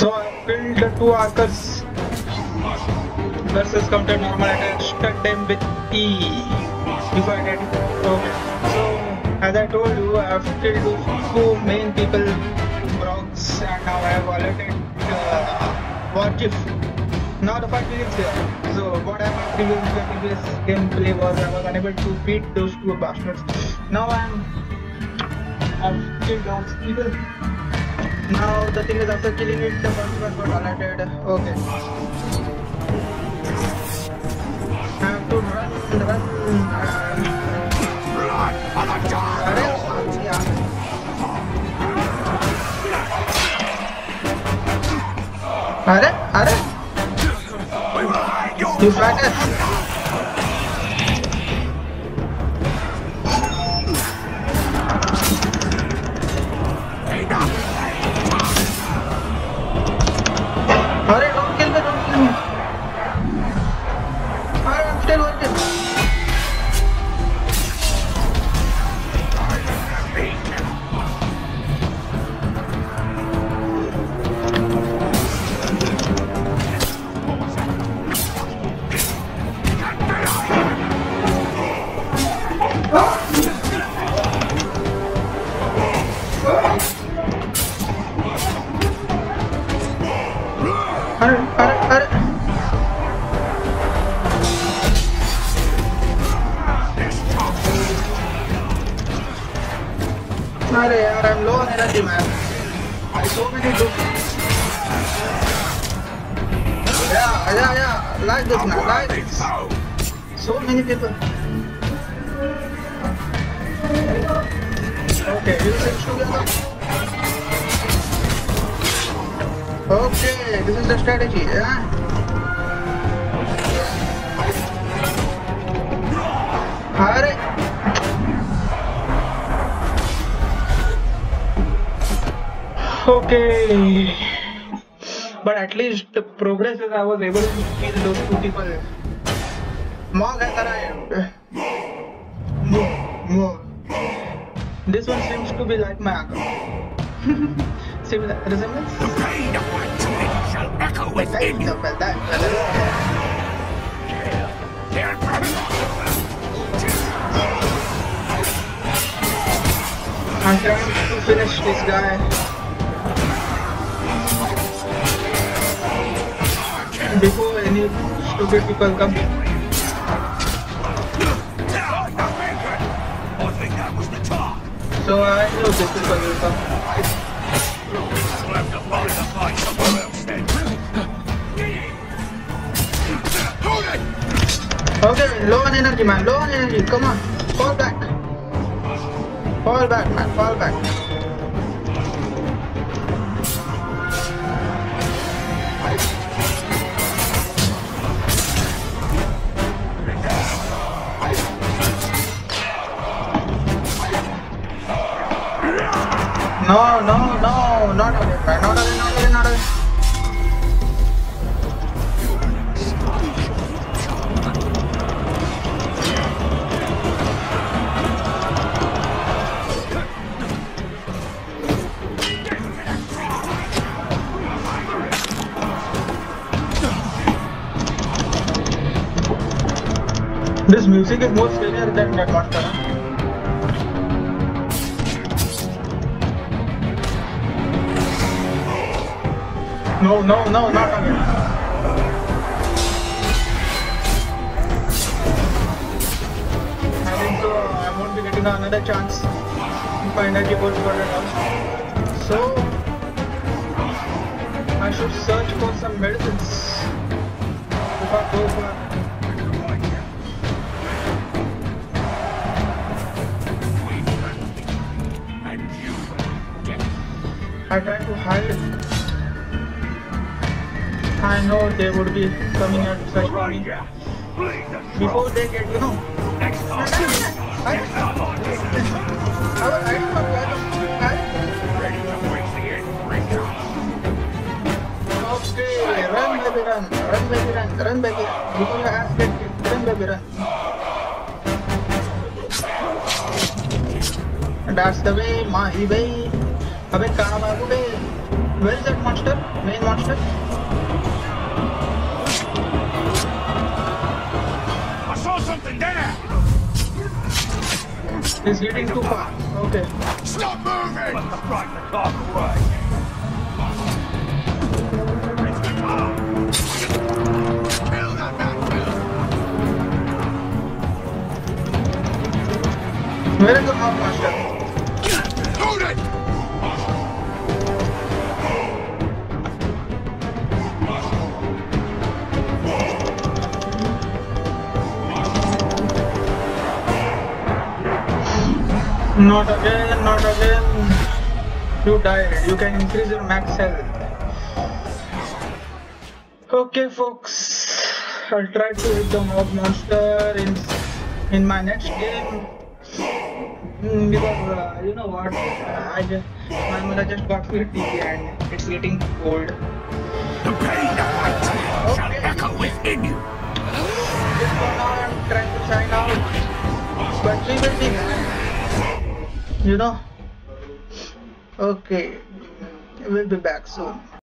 So I killed the two archers versus counter normal attack, struck them with E before I get okay. So as I told you, I have killed two main people, Brogs, and now I have alerted uh, what if. Now the fight begins here. So what happened previous in the previous gameplay was I was unable to beat those two bastards. Now I'm I've killed those people. Now the thing is after killing it, the first one got alerted. Okay. I have to run, run. Uh, yeah. Are, are? You better. Then what is Alright, alright. Sorry, I'm low on energy, man. I so many do. Yeah, yeah, yeah. Like this, man. Like this. So many people. Okay, you six together. Okay, this is the strategy, yeah? Okay. But at least the progress is I was able to kill those two people. Mog has arrived. More, more. This one seems to be like my account. Similar resemblance? The pain of my training shall echo within you. I'm trying to finish this guy. Before any stupid people come. So I know this people will come. Okay, low on energy man, low on energy, come on. Fall back. Fall back man, fall back. This music is more scarier than that monster. No, no, no, not again. Uh, getting another chance if my energy goes further. So, I should search for some medicines if I go for. I try to hide. I know they would be coming at such searching me. Before they get, you know. Okay, run baby run, run baby run, run baby, before your ass get run baby run. That's the way, my way. Abey kaha bhagube? Where is that monster? Main monster? He's hitting too far. Okay. Stop moving! Let the frighten the away. It's the car. Kill that backfield! Where is the Not again, not again. You died. You can increase your max health. Okay, folks. I'll try to hit the mob monster in in my next game. Mm, because uh, you know what, uh, I just my mother just got me a TV and it's getting cold. The pain of tale shall echo within you. Just gonna I'm trying to sign out, but we will be you know. Okay, we'll be back soon.